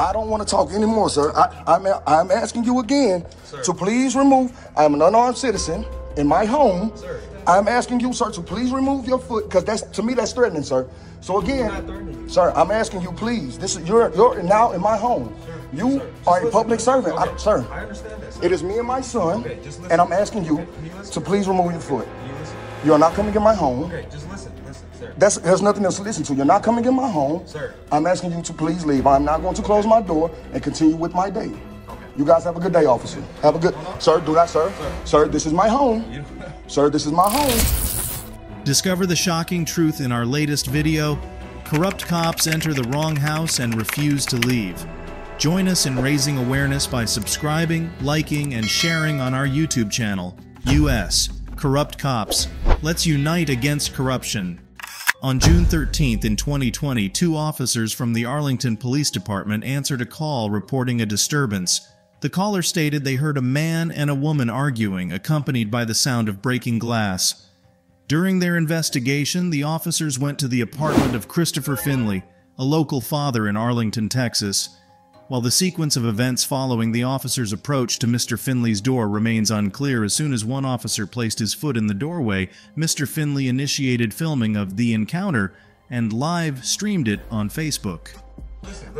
I don't want to talk anymore, sir. I, I'm, I'm asking you again to please remove. I'm an unarmed citizen in my home. Sir. I'm asking you, sir, to please remove your foot because that's to me that's threatening, sir. So again, sir, I'm asking you, please. This is you're you're now in my home. You Sir, are a public servant, I- sir. I understand that. Sir. It is me and my son, Okay, just and I'm asking you Okay, you to please remove your foot. You? You are not coming in my home. Okay, just listen. Listen, sir. That's there's nothing else to listen to. You're not coming in my home. Sir. I'm asking you to please leave. I'm not going to close my door and continue with my day. You guys have a good day, officer. Have a good sir, do that, sir. Sir, this is my home. Sir, this is my home. Discover the shocking truth in our latest video Corrupt cops enter the wrong house and refuse to leave. Join us in raising awareness by subscribing, liking, and sharing on our YouTube channel, US Corrupt Cops. Let's unite against corruption. On June 13th in 2020, two officers from the Arlington Police Department answered a call reporting a disturbance. The caller stated they heard a man and a woman arguing, accompanied by the sound of breaking glass. During their investigation, the officers went to the apartment of Christopher Finley, a local father in Arlington, Texas. While the sequence of events following the officer's approach to Mr. Finley's door remains unclear, as soon as one officer placed his foot in the doorway, Mr. Finley initiated filming of the encounter and live streamed it on Facebook.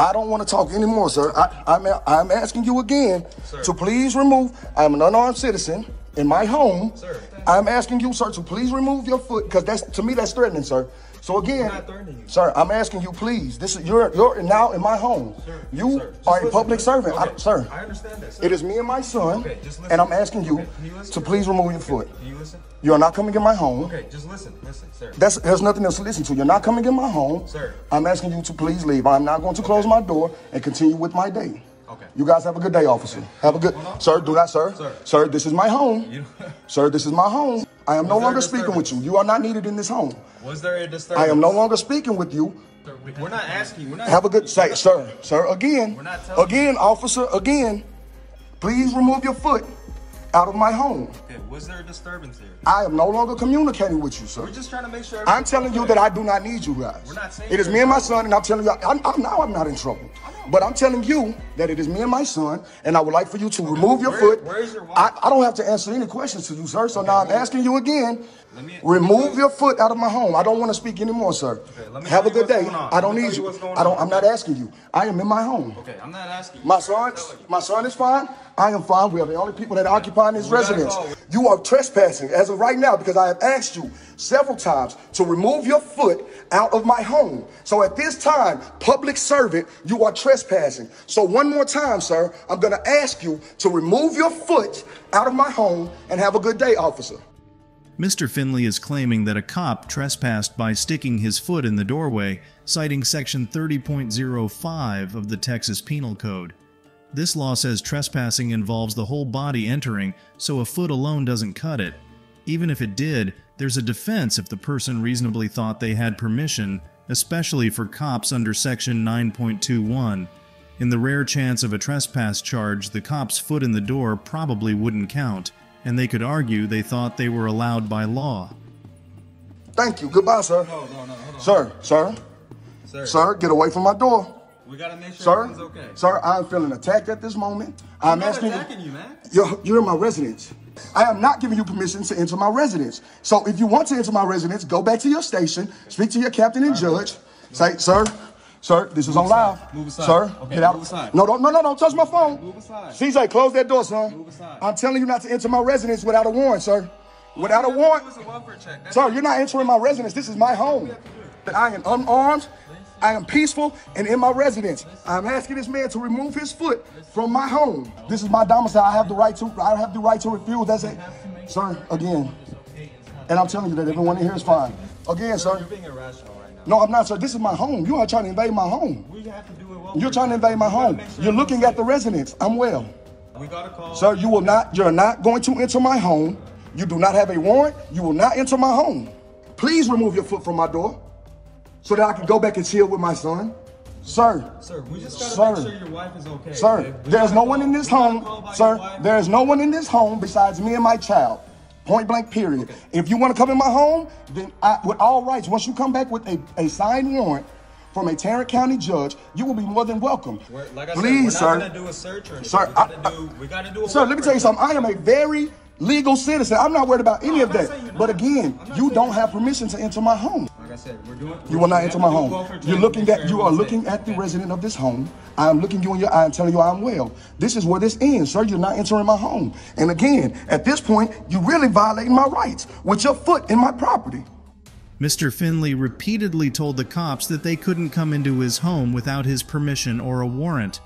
I don't want to talk anymore, sir. I, I'm I'm asking you again Sir. to please remove. I'm an unarmed citizen in my home. Sir. I'm asking you, sir, to please remove your foot because that's to me that's threatening, sir. So again, not threatening you. sir, I'm asking you, please. This is you're you're now in my home. Sir, you sir, are a listen. public servant, I- sir. I understand that, sir. It is me and my son, Okay, just listen. and I'm asking you Okay, you to please remove your foot. Can you listen? You are not coming in my home. Okay, just listen. Listen, sir. That's there's nothing else to listen to. You're not coming in my home. Sir. I'm asking you to please leave. I'm not going to close my door and continue with my day. Okay. You guys have a good day, officer. Have a good sir, do that, sir. Sir. Sir, this is my home. You- sir, this is my home. I am no Was there longer speaking with you. You are not needed in this home. Was there a disturbance? I am no longer speaking with you. Sir, we- We're not asking. We're not. Have a good say, sir. Sir, again. We're not telling Again, officer, again. Please remove your foot out of my home. Okay, was there a disturbance there? I am no longer communicating with you, sir. We're just trying to make sure. I'm telling you that I do not need you guys. We're not saying It is me and my son, and I'm telling you, I'm, I'm now I'm not in trouble. But I'm telling you that it is me and my son, and I would like for you to remove your where- foot. where is your wife? I, I don't have to answer any questions to you, sir. So now I'm asking you again. Let me- remove your foot out of my home. I don't want to speak anymore, sir. let me have a good day. what's going on. I don't need you you. I don't. I'm not asking you. I am in my home. Okay, I'm not asking you. My son, my son is fine. I am fine. We are the only people that occupy this We residence. You are trespassing as of right now because I have asked you several times to remove your foot out of my home. So at this time, public servant, you are trespassing. So one more time, sir, I'm going to ask you to remove your foot out of my home and have a good day, officer. Mr. Finley is claiming that a cop trespassed by sticking his foot in the doorway, citing Section 30.05 of the Texas Penal Code. This law says trespassing involves the whole body entering, so a foot alone doesn't cut it. Even if it did, there's a defense if the person reasonably thought they had permission, especially for cops under Section 9.21. In the rare chance of a trespass charge, the cop's foot in the door probably wouldn't count, and they could argue they thought they were allowed by law. Thank you. Goodbye, sir. No, no, no, hold on. Sir, sir, Sir, sir, get away from my door. We gotta make sure Sir, okay. sir, I'm feeling attacked at this moment. I'm, I'm not asking attacking you, man. You're, you're in my residence. I am not giving you permission to enter my residence. So if you want to enter my residence, go back to your station, speak to your captain and judge. Say, sir, sir, this is on live. Move aside. Sir, Okay, get out. move aside. No, don't, no, no, don't touch my phone. Move aside. CJ, close that door, son. Move aside. I'm telling you not to enter my residence without a warrant, sir. Without a warrant. a. Sir, you're not entering my residence. This is my home. That I am unarmed. I am peaceful and in my residence. I'm asking this man to remove his foot from my home. This is my domicile. I have the right to. I have the right to refuse. That's it, sir. Again, and I'm telling you that everyone in here is fine. Again, sir. You're being irrational right now. No, I'm not, sir. This is my home. You are trying to invade my home. We have to do it well. You're trying to invade my home. You're looking at the residence. I'm well. We gotta call. Sir, you will not, you're not going to enter my home. You do not have a warrant. You will not enter my home. Please remove your foot from my door so that I can go back and chill with my son. Sir, Sir, we just gotta Sir. make sure your wife is okay. sir, okay? We no one in this home. call by your Sir, there is no one in this home besides me and my child. Point blank, period. If you want to come in my home, then I, with all rights, once you come back with a, a signed warrant from a Tarrant County judge, you will be more than welcome. We're, like I Please, said, we're not sir. gonna do a search or anything. Sir, we gotta I- do, we gotta do a Sir, let me tell you something. I am a very legal citizen. I'm not worried about any No, of that. But again, you don't have permission to enter my home. Like I said, we're doing. You will not enter my home. You're looking at you are looking at the resident of this home. I am looking you in your eye and telling you I'm well. This is where this ends, sir. You're not entering my home. And again, at this point, you're really violating my rights with your foot in my property. Mr. Finley repeatedly told the cops that they couldn't come into his home without his permission or a warrant.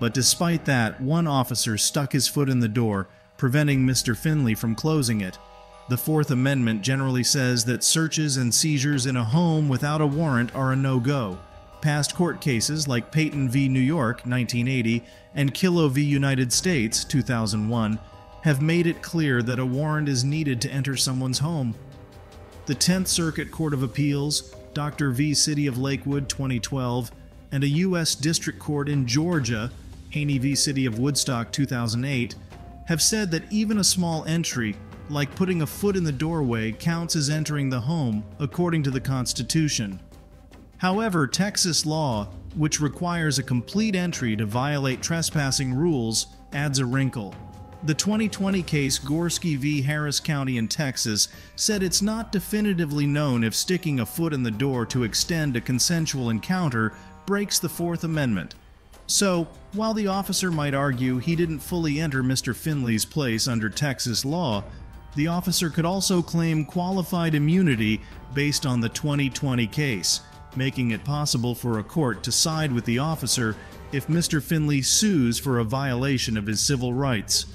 But despite that, one officer stuck his foot in the door, preventing Mr. Finley from closing it. The Fourth Amendment generally says that searches and seizures in a home without a warrant are a no go. Past court cases like Payton v. New York, 1980, and Kyllo v. United States, 2001, have made it clear that a warrant is needed to enter someone's home. The 10th Circuit Court of Appeals, Dr. v. City of Lakewood 2012, and a U.S. District Court in Georgia, Haney v. City of Woodstock 2008, have said that even a small entry, like putting a foot in the doorway, counts as entering the home according to the Constitution. However, Texas law, which requires a complete entry to violate trespassing rules, adds a wrinkle. The 2020 case Gorski v. Harris County in Texas said it's not definitively known if sticking a foot in the door to extend a consensual encounter breaks the Fourth Amendment. So, while the officer might argue he didn't fully enter Mr. Finley's place under Texas law, the officer could also claim qualified immunity based on the 2020 case, making it possible for a court to side with the officer if Mr. Finley sues for a violation of his civil rights.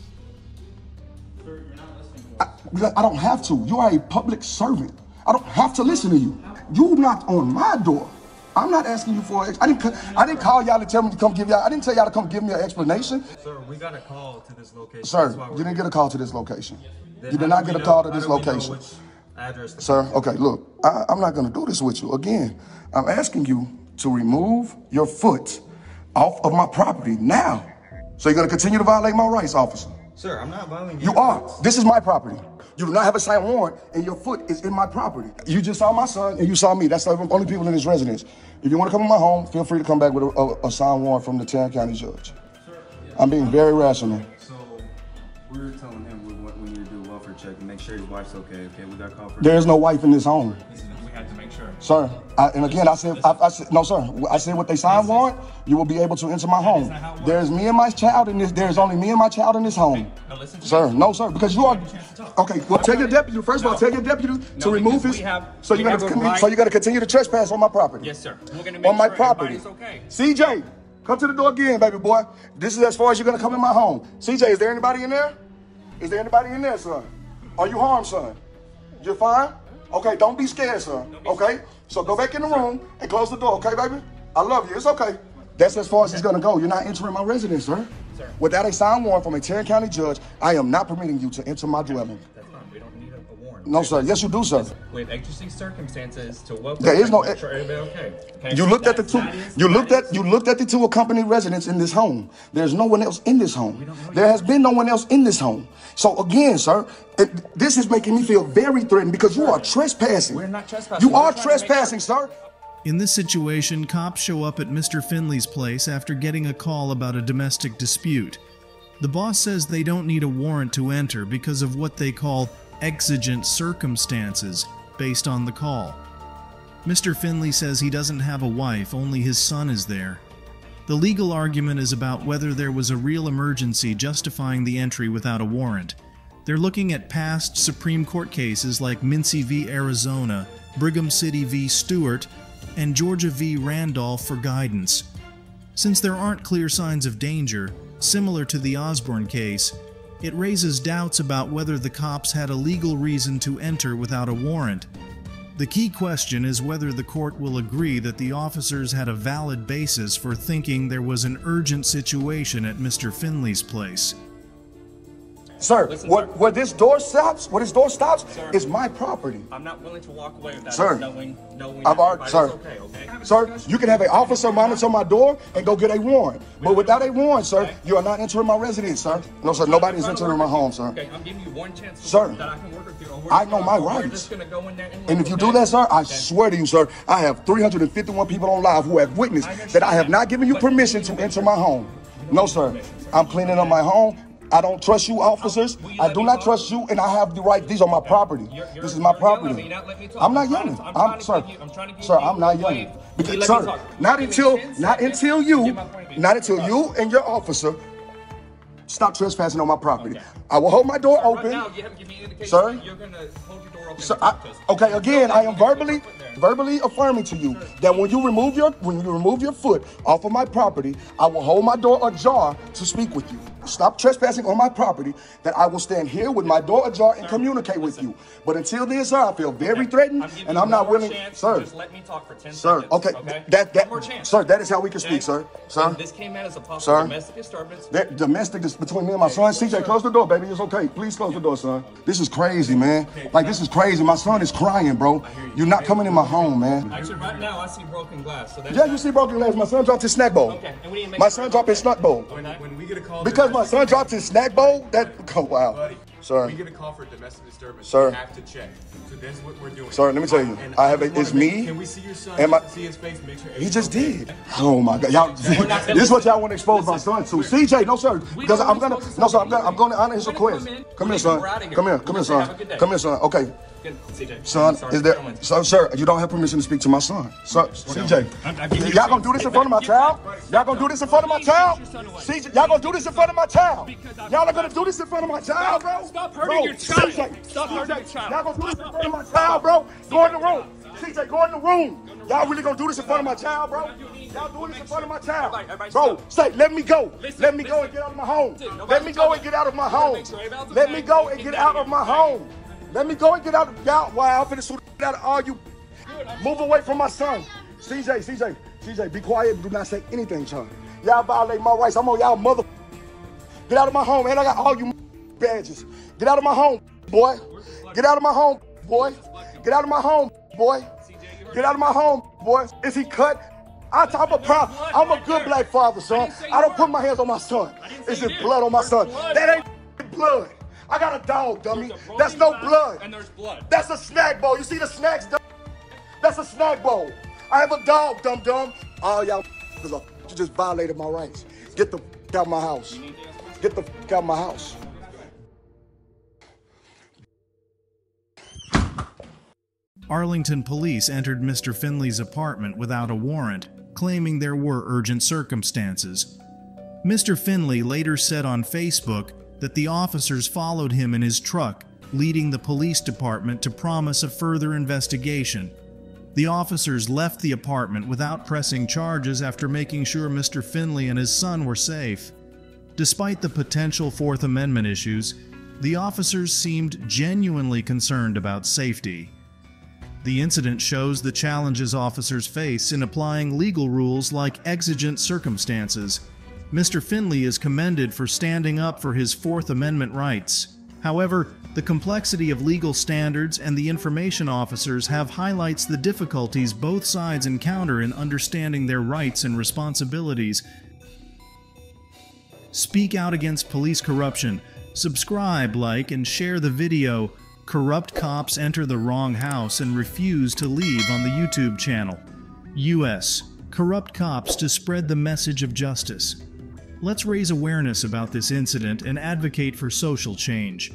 Because I don't have to. You are a public servant. I don't have to listen to you. You knocked on my door. I'm not asking you for. I didn't. ca- I didn't call y'all to tell me to come give y'all. I didn't tell y'all to come give me an explanation, Sir, we got a call to this location. sir. That's why You we're didn't here. get a call to this location. Then You did not get a know- call to this do we know location, Address. sir. Okay, look. I, I'm not going to do this with you again. I'm asking you to remove your foot off of my property now. So you're going to continue to violate my rights, officer. Sir, I'm not violating You are. rights. This is my property. You do not have a signed warrant, and your foot is in my property. You just saw my son, and you saw me. That's the only people in this residence. If you want to come in my home, feel free to come back with a, a, a signed warrant from the Tarrant County judge. Sir, I'm being very rational. So we were telling him check and make sure his wife's okay. Okay, we got a call for. There is no wife in this home, We had to make sure. sir. I, and again, I said, I, I said, no, sir. I said, with a signed warrant, you will be able to enter my home. not how it works. There's me and my child in this. There's only me and my child in this home. Now listen to Sir, me. no, sir, because you are. chance to talk. Okay, well, tell your deputy. First of all, tell your deputy to No, remove because his. have- so you're gonna have continue, right- so you're gonna continue to trespass on my property. Yes, sir. We're gonna make On my sure property. okay. CJ, come to the door again, baby boy. This is as far as you're gonna come in my home. CJ, is there anybody in there? Is there anybody in there, son? Are you harmed, son? You're fine? Okay, don't be scared, son. Okay? So go back in the room and close the door, okay, baby? I love you. It's okay. That's as far as it's gonna go. You're not entering my residence, sir. Without a signed warrant from a Tarrant County judge, I am not permitting you to enter my dwelling. No, sir. Yes, you do, sir. With have exigent circumstances to welcome. There is no- Make sure everybody okay. okay? You looked at the two. that is- You looked at is- you looked at the two accompanying residents in this home. There's no one else in this home. There has been no one else in this home. So again, sir, it, this is making me feel very threatened because you are trespassing. We're not trespassing. You We're are trying to make trespassing, sir. In this situation, cops show up at Mr. Finley's place after getting a call about a domestic dispute. The boss says they don't need a warrant to enter because of what they call exigent circumstances based on the call. Mr. Finley says he doesn't have a wife, only his son is there. The legal argument is about whether there was a real emergency justifying the entry without a warrant. They're looking at past Supreme Court cases like Mincey v. Arizona, Brigham City v. Stuart, and Georgia v. Randolph for guidance. Since there aren't clear signs of danger, similar to the Osborne case, it raises doubts about whether the cops had a legal reason to enter without a warrant. The key question is whether the court will agree that the officers had a valid basis for thinking there was an urgent situation at Mr. Finley's place. Sir, Listen, what, sir. where this door stops, where this door stops, Sir. is my property. I'm not willing to walk away without Sir. knowing, knowing I've already, sir, okay, okay? sir, you can have an officer monitor my door and go get a warrant. But without a warrant, sir, Okay. you are not entering my residence, sir. No, sir, nobody is I'm trying to entering my home, sir. Okay, I'm giving you one chance Sir. that I can work with you. I know my rights. just go in there and, if you do that, sir, I swear to you, sir, I have 351 people on live who have witnessed that I have not given you permission to enter my home. No, sir. I'm cleaning up my home. I don't trust you, officers. I do not trust you, and I have the right. These are my property. You're- you're- This is my you're yelling at property. not letting me talk. I'm not yelling. I'm I'm, trying to sir. I'm to Sir, not yelling. way- Will you Because, sir, not until, not until you, get my point of view. not until you and your officer stop trespassing on my property. Okay. I will hold my door Right open. now, you haven't given me Sir? you're gonna hold your door open. And I, to okay, again, I am verbally, gonna put there. verbally affirming to you that when you remove your when you remove your foot off of my property, I will hold my door ajar to speak with you. Stop trespassing on my property. That I will stand here with my door ajar and communicate with you. But until then, sir, I feel very threatened, I'm and I'm not willing, chance sir. Just let me talk for 10 Sir, seconds. okay, okay? that that, more chance. sir, that is how we can Okay? speak, sir, sir. And this came out as a possible Sir? domestic disturbance. That domestic is between me and my son. CJ, close the door, baby. It's okay. Please close the door, son. This is crazy, man. Like this is crazy. My son is crying, bro. You're not coming in my home, man. Actually, right now I see broken glass. So Yeah, you see broken glass. My son dropped his snack bowl. Okay, and we need to make My son dropped his snack bowl. When, when we get a call, Because my son dropped his snack bowl, that oh wow. buddy, Sir. we get a call for domestic disturbance. Sir. we have to check. So that's what we're doing. Sir, let me tell you, And I have a- it's make- me Can we see your son? and my- see his face. Make sure. He just everything's did. Oh my God, y'all! this is what y'all want to expose my son to. CJ, no sir, because I'm gonna, no sir, I'm gonna, I'm gonna honor his request. come Come here, son. get out of here. Come here, come here, gonna say have a son. Come here, son. Okay. CJ. Son, Sorry, is there, so, sir, you don't have permission to speak to my son. Sir, CJ, I'm- I'm you y'all gonna do this in front of my child? Y'all gonna do this in front of my child? CJ, y'all gonna do this in front of my child? Y'all are gonna do this in front of my child, bro? Stop hurting your child. Stop hurting your child. Y'all gonna do this in front of my child, bro? Go in the room. CJ, go in the room. Y'all really gonna do this in front of my child, bro? Y'all doing this in front of my child. Bro, say, let me go. Let me go and get out of my home. Let me go and get out of my home. make sure everybody's Let me go and Get out of my home. Let me go and get out of y'all. Wow, I'm finna shoot out of all you. Move away from my son. CJ, CJ, CJ, be quiet do not say anything, son. Y'all violate my rights. I'm on y'all mother. Get out of my home, and I got all you badges. Get out of my home, boy. Get out of my home, boy. Get out of my home, boy. Get out of my home, boy. Is he cut? I- I'm a proud. I'm a good black father, son. I don't put my hands on my son. Is it blood on my son? That ain't blood. I got a dog, dummy. A That's no blood. And there's blood. That's a snack bowl. You see the snacks, dumb? That's a snack bowl. I have a dog, dum dum. All y'all because you just violated my rights. Get the f- out of my house. Get the f- out of my house. Arlington police entered Mr. Finley's apartment without a warrant, claiming there were urgent circumstances. Mr. Finley later said on Facebook that the officers followed him in his truck, leading the police department to promise a further investigation. The officers left the apartment without pressing charges after making sure Mr. Finley and his son were safe. Despite the potential Fourth Amendment issues, the officers seemed genuinely concerned about safety. The incident shows the challenges officers face in applying legal rules like exigent circumstances. Mr. Finley is commended for standing up for his Fourth Amendment rights. However, the complexity of legal standards and the information officers have highlights the difficulties both sides encounter in understanding their rights and responsibilities. Speak out against police corruption. Subscribe, like, and share the video. Corrupt cops enter the wrong house and refuse to leave on the YouTube channel. U.S. Corrupt cops to spread the message of justice. Let's raise awareness about this incident and advocate for social change.